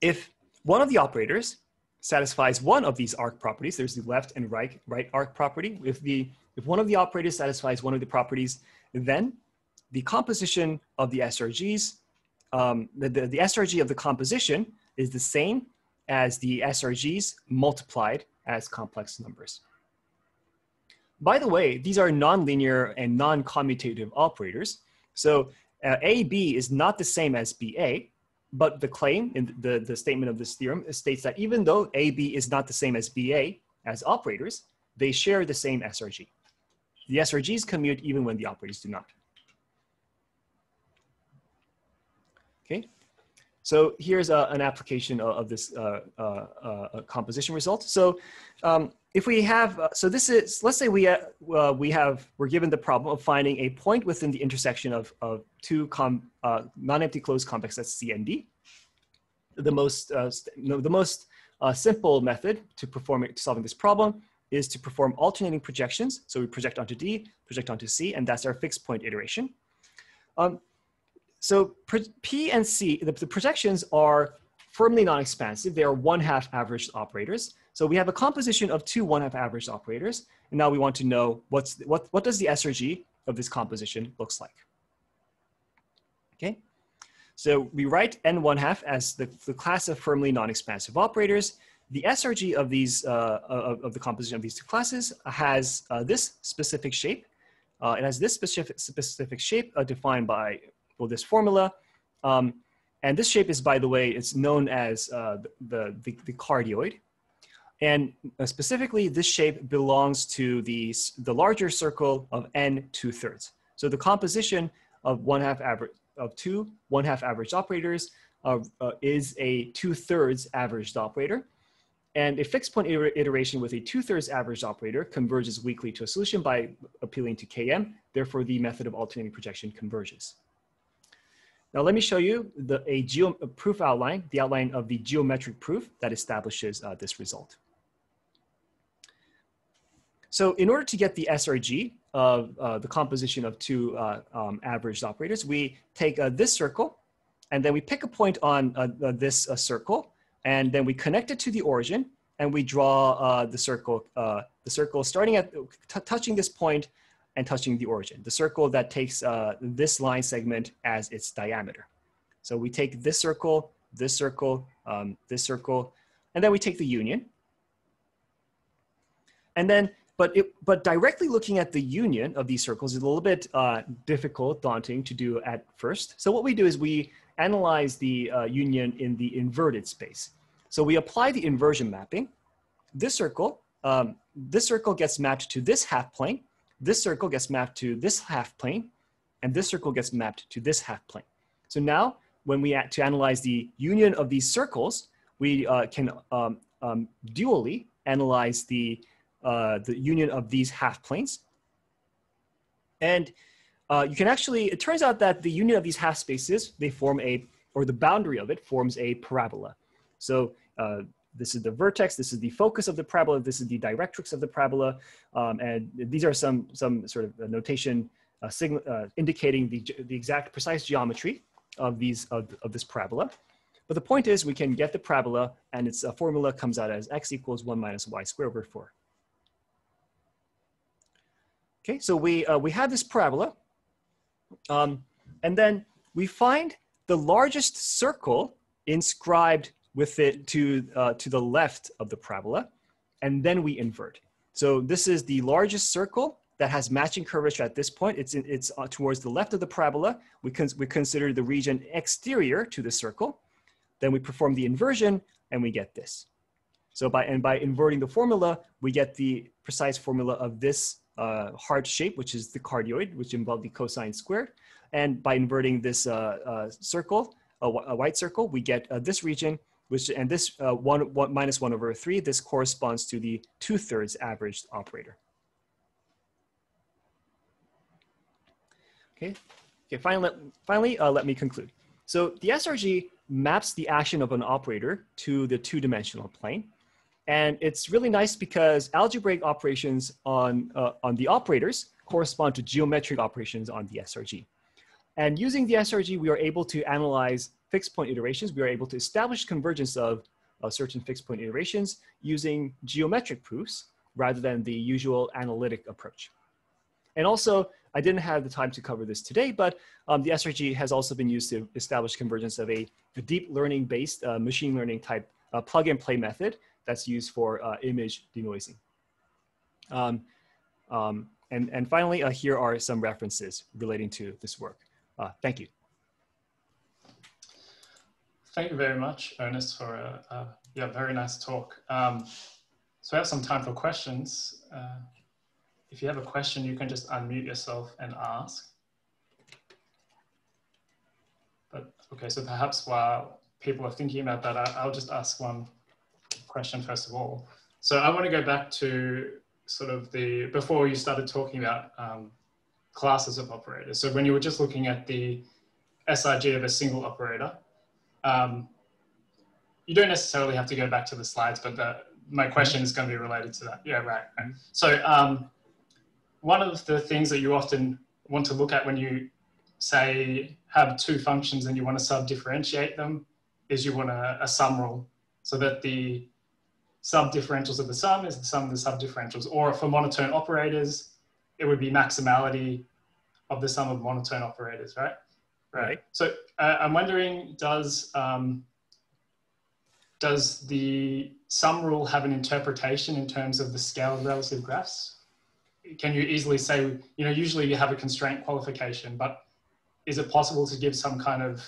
If one of the operators satisfies one of these arc properties, there's the left and right, right arc property. If, the, if one of the operators satisfies one of the properties, then the composition of the SRGs, um, the, the, the SRG of the composition is the same as the SRGs multiplied as complex numbers. By the way, these are nonlinear and non-commutative operators. So uh, AB is not the same as BA, but the claim in the, the statement of this theorem states that even though AB is not the same as BA as operators, they share the same SRG. The SRGs commute even when the operators do not. Okay, so here's uh, an application of, of this uh, uh, uh composition result. So um, if we have, uh, so this is, let's say we, uh, we have, we're given the problem of finding a point within the intersection of, of two com, uh, non-empty closed convex sets C and D. The most, uh, the most uh, simple method to perform to solving this problem is to perform alternating projections. So we project onto D, project onto C, and that's our fixed point iteration. Um, so P and C, the, the projections are firmly non-expansive. They are one half averaged operators. So we have a composition of two one half averaged operators. And now we want to know what's, what, what does the SRG of this composition looks like. Okay, so we write n one half as the, the class of firmly non-expansive operators. The SRG of these, uh, of, of, the composition of these two classes has uh, this specific shape. Uh, it has this specific, specific shape uh, defined by well, this formula. Um, And this shape is, by the way, it's known as uh, the, the, the, cardioid. And uh, specifically, this shape belongs to the, the larger circle of n two thirds. So the composition of one half average of two one half averaged operators uh, uh, is a two thirds averaged operator. And a fixed point iteration with a two thirds averaged operator converges weakly to a solution by appealing to KM. Therefore, the method of alternating projection converges. Now let me show you the, a, geo, a proof outline, the outline of the geometric proof that establishes uh, this result. So in order to get the SRG of uh, the composition of two uh, um, averaged operators, we take uh, this circle and then we pick a point on uh, uh, this circle and then we connect it to the origin and we draw the circle, the circle starting at touching this point and touching the origin, the circle that takes uh, this line segment as its diameter. So we take this circle, this circle, um, this circle, and then we take the union. And then, but, it, but directly looking at the union of these circles is a little bit uh, difficult, daunting to do at first. So what we do is we analyze the uh, union in the inverted space. So we apply the inversion mapping. This circle, um, this circle gets mapped to this half plane, this circle gets mapped to this half plane, and this circle gets mapped to this half plane. So now, when we to analyze the union of these circles, we uh, can um, um, dually analyze the, uh, the union of these half planes. And uh, you can actually, it turns out that the union of these half spaces, they form a, or the boundary of it forms a parabola. So uh, this is the vertex, this is the focus of the parabola, this is the directrix of the parabola, um, and these are some, some sort of notation uh, uh, indicating the, the exact precise geometry of, these, of, of this parabola. But the point is we can get the parabola and its uh, formula comes out as x equals 1 minus y squared over 4. Okay, so we, uh, we have this parabola, um, and then we find the largest circle inscribed with it to, uh, to the left of the parabola, and then we invert. So this is the largest circle that has matching curvature at this point. It's, in, it's uh, towards the left of the parabola. We, cons we consider the region exterior to the circle. Then we perform the inversion and we get this. So by, and by inverting the formula, we get the precise formula of this uh, heart shape, which is the cardioid, which involves the cosine squared. And by inverting this uh, uh circle, a, a, white circle, we get uh, this region, which, and this uh, one, one minus one over three, this corresponds to the two thirds averaged operator. Okay, okay finally, finally uh, let me conclude. So the SRG maps the action of an operator to the two-dimensional plane. And it's really nice because algebraic operations on, uh, on the operators correspond to geometric operations on the SRG. And using the SRG, we are able to analyze fixed point iterations, we are able to establish convergence of uh, certain fixed point iterations using geometric proofs rather than the usual analytic approach. And also, I didn't have the time to cover this today, but um, the SRG has also been used to establish convergence of a, a deep learning based uh, machine learning type uh, plug and play method that's used for uh, image denoising. Um, um, and, and finally, uh, here are some references relating to this work. Uh, thank you. Thank you very much, Ernest, for a, a yeah, very nice talk. Um, so we have some time for questions. Uh, if you have a question, you can just unmute yourself and ask. But okay, so perhaps while people are thinking about that, I, will just ask one question first of all. So I want to go back to sort of the, before you started talking about um, classes of operators. So when you were just looking at the SRG of a single operator, um, you don't necessarily have to go back to the slides, but the, my question is going to be related to that. Yeah, right. So um, one of the things that you often want to look at when you say have two functions and you want to sub-differentiate them is you want a, a sum rule so that the sub-differentials of the sum is the sum of the sub-differentials. Or for monotone operators, it would be maximality of the sum of monotone operators, right? Right. So uh, I'm wondering, does um, does the sum rule have an interpretation in terms of the scale of relative graphs? Can you easily say, you know, usually you have a constraint qualification, but is it possible to give some kind of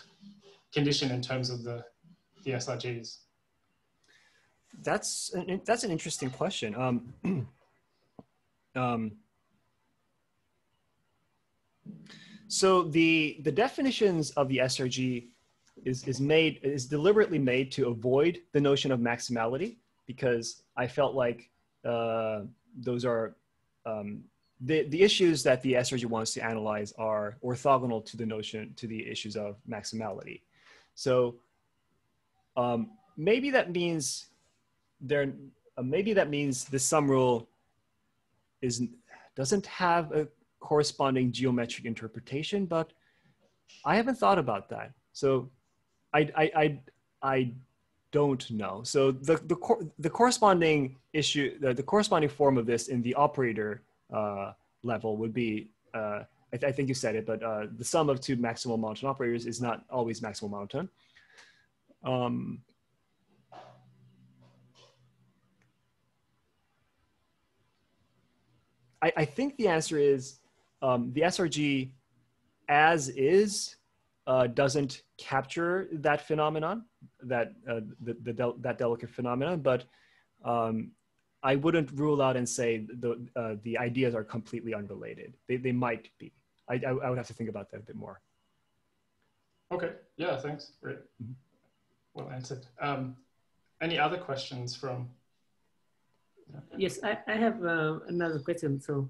condition in terms of the, the SRGs? That's an, that's an interesting question. Um, um, so the the definitions of the SRG is is made is deliberately made to avoid the notion of maximality because I felt like uh, those are um, the the issues that the SRG wants to analyze are orthogonal to the notion to the issues of maximality. So um, maybe that means there uh, maybe that means the sum rule is doesn't have a corresponding geometric interpretation, but I haven't thought about that. So I, I, I, I don't know. So the, the, cor the corresponding issue, the, the corresponding form of this in the operator uh, level would be, uh, I, th I, think you said it, but uh, the sum of two maximal monotone operators is not always maximal monotone. Um, I, I think the answer is um, the SRG as is uh, doesn't capture that phenomenon, that uh, the, the del that delicate phenomenon, but um, I wouldn't rule out and say the uh, the ideas are completely unrelated. They they might be. I, I, I would have to think about that a bit more. Okay. Yeah. Thanks. Great. Mm -hmm. Well answered. Um, any other questions from? Yes, I, I have uh, another question. So.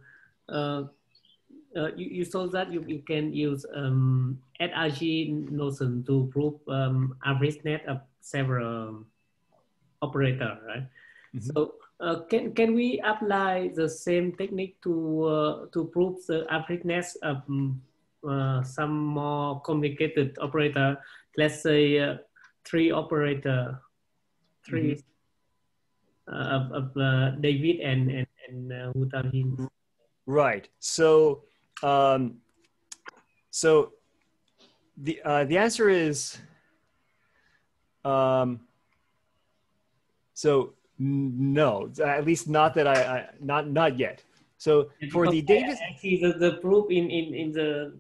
Uh, you, you saw that you, you can use um, SRG notion to prove um, averageness of several operator, right? Mm -hmm. So uh, can, can we apply the same technique to, uh, to prove the averageness of um, uh, some more complicated operator, let's say uh, three operator, three mm -hmm. of, of Davis and, and, and uh, Right. So um, so the uh, the answer is um, so no, at least not that I, I not not yet. So for the Davis, actually the, the proof in, in, in the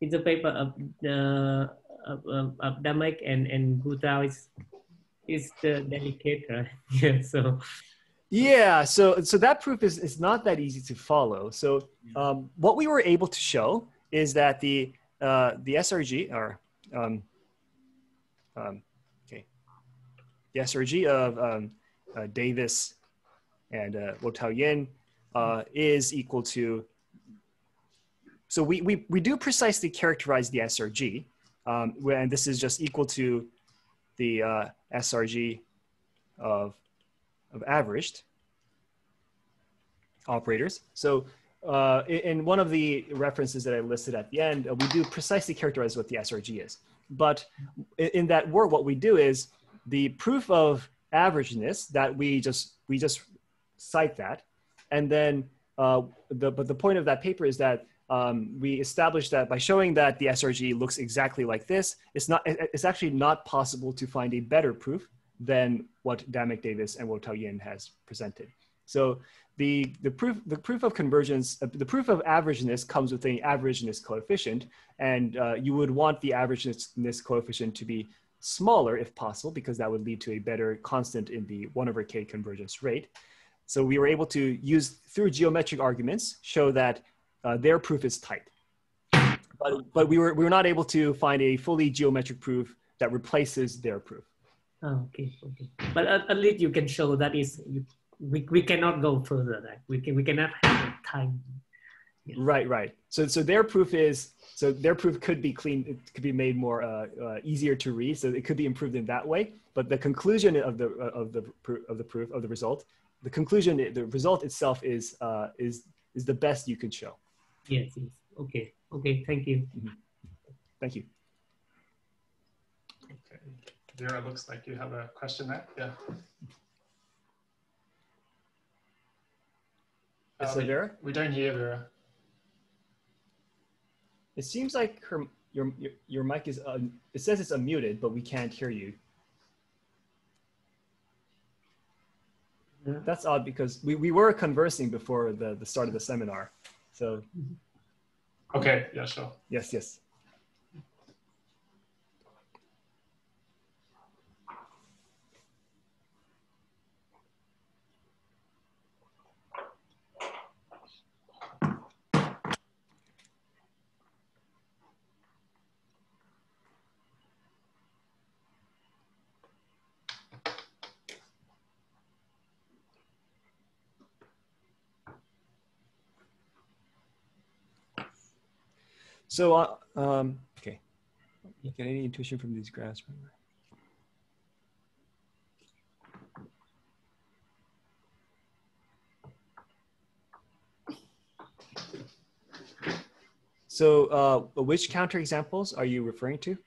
in the paper of the of, of, of Damek and and Wotao is is the delicate, right? yeah. So yeah, so so that proof is, is not that easy to follow. So um, what we were able to show is that the uh, the SRG or um, um, okay, the SRG of um, uh, Davis and uh, Wotao Yin uh, is equal to. So we, we we do precisely characterize the SRG, um, and this is just equal to the uh, SRG of of averaged operators. So uh, in one of the references that I listed at the end, uh, we do precisely characterize what the SRG is. But in that work, what we do is the proof of averageness that we just we just cite that, and then uh, the but the point of that paper is that um, we established that by showing that the SRG looks exactly like this, it's not it's actually not possible to find a better proof than what Damek Davis and Wotao Yin has presented. So the, the, proof, the proof of convergence, uh, the proof of averageness comes with an averageness coefficient, and uh, you would want the averageness coefficient to be smaller if possible, because that would lead to a better constant in the one over k convergence rate. So we were able to use, through geometric arguments, show that uh, their proof is tight. But, but we, were, we were not able to find a fully geometric proof that replaces their proof. Oh, okay, okay. But at, at least you can show that is you we, we cannot go further. Right? We can we cannot have time. Yeah. Right, right. So so their proof is so their proof could be clean. It could be made more uh, uh, easier to read. So it could be improved in that way. But the conclusion of the uh, of the proof of the proof of the result, the conclusion, the result itself is uh, is is the best you can show. Yes. yes. Okay. Okay. Thank you. Mm -hmm. Thank you. Okay. Vera, looks like you have a question there. Yeah. Is uh, Vera? We don't hear Vera. It seems like her your your, your mic is uh, it says it's unmuted, but we can't hear you. Yeah. That's odd because we, we were conversing before the, the start of the seminar. So Okay, yeah, sure. Yes, yes. So, uh, um, okay. Get any intuition from these graphs? So, uh, which counterexamples are you referring to?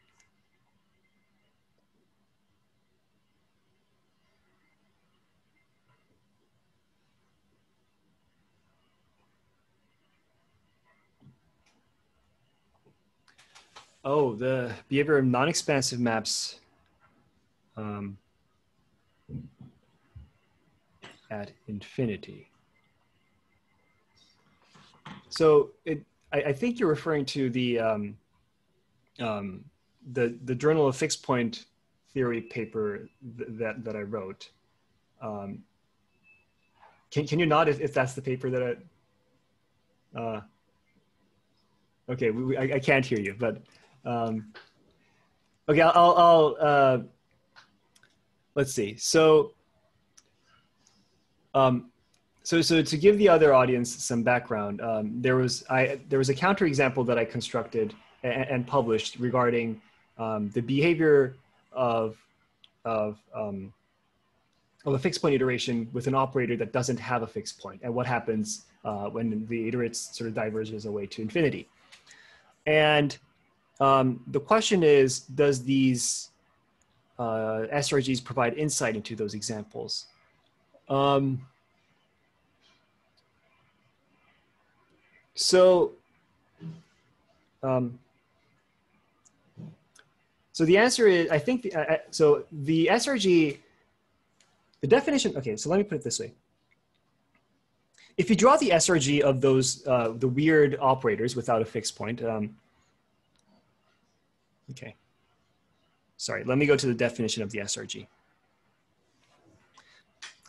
Oh, the behavior of non-expansive maps um, at infinity. So it, I, I, think you're referring to the um, um, the the Journal of Fixed Point Theory paper th that that I wrote. Um, can can you nod if, if that's the paper that I? Uh, okay, we, I, I can't hear you, but um, okay, I'll, I'll I'll uh, let's see. So, um, so, so to give the other audience some background, um, there was I there was a counterexample that I constructed and, and published regarding um, the behavior of of um, of a fixed point iteration with an operator that doesn't have a fixed point, and what happens uh, when the iterates sort of diverges away to infinity. And um, the question is, does these uh, SRGs provide insight into those examples? Um, so, um, so the answer is, I think, the, uh, uh so the SRG, the definition, okay, so let me put it this way. If you draw the SRG of those, uh, the weird operators without a fixed point, um, Okay. Sorry, let me go to the definition of the SRG.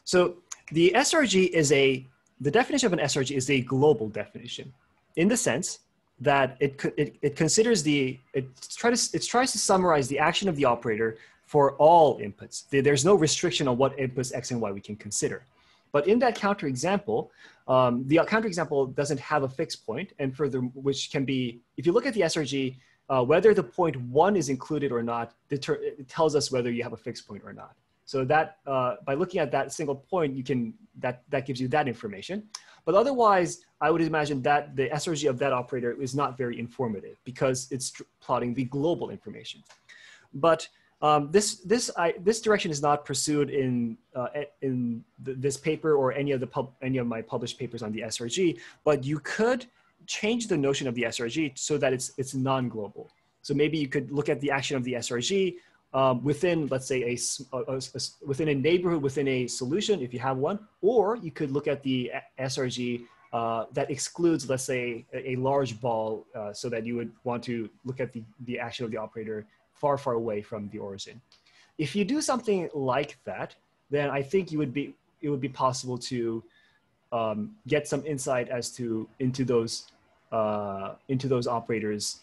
So the SRG is a, the definition of an SRG is a global definition in the sense that it, it, it considers the, it, tries to, it tries to summarize the action of the operator for all inputs. There's no restriction on what inputs X and Y we can consider. But in that counterexample, um, the counterexample doesn't have a fixed point, and further, which can be, if you look at the SRG, uh, whether the point one is included or not it tells us whether you have a fixed point or not. So that uh, by looking at that single point, you can that that gives you that information. But otherwise, I would imagine that the SRG of that operator is not very informative because it's plotting the global information. But um, this this I, this direction is not pursued in uh, in the, this paper or any of the pub, any of my published papers on the SRG. But you could change the notion of the SRG so that it's, it's non-global. So maybe you could look at the action of the SRG um, within, let's say, a, a, a, within a neighborhood, within a solution, if you have one, or you could look at the SRG uh, that excludes, let's say, a, a large ball, uh, so that you would want to look at the, the action of the operator far, far away from the origin. If you do something like that, then I think you would be, it would be possible to um, get some insight as to into those uh, into those operators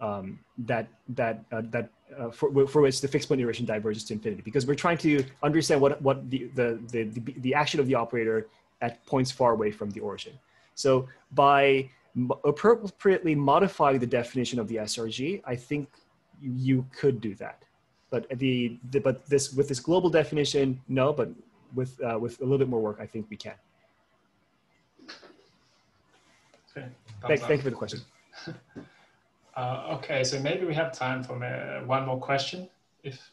um, that that uh, that uh, for, for which the fixed point iteration diverges to infinity because we're trying to understand what what the the, the the action of the operator at points far away from the origin. So by appropriately modifying the definition of the SRG, I think you could do that. But the, the but this with this global definition, no. But with uh, with a little bit more work, I think we can. Okay. Thank, thank you for the question. uh, okay, so maybe we have time for uh, one more question, if.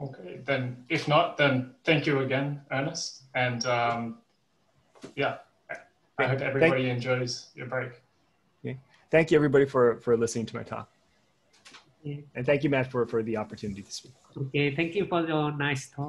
Okay, then if not, then thank you again, Ernest. And um, yeah, I hope everybody thank enjoys your break. Okay. Thank you everybody for, for listening to my talk. Yeah. And thank you, Matt, for, for the opportunity to speak. Okay, thank you for your nice talk.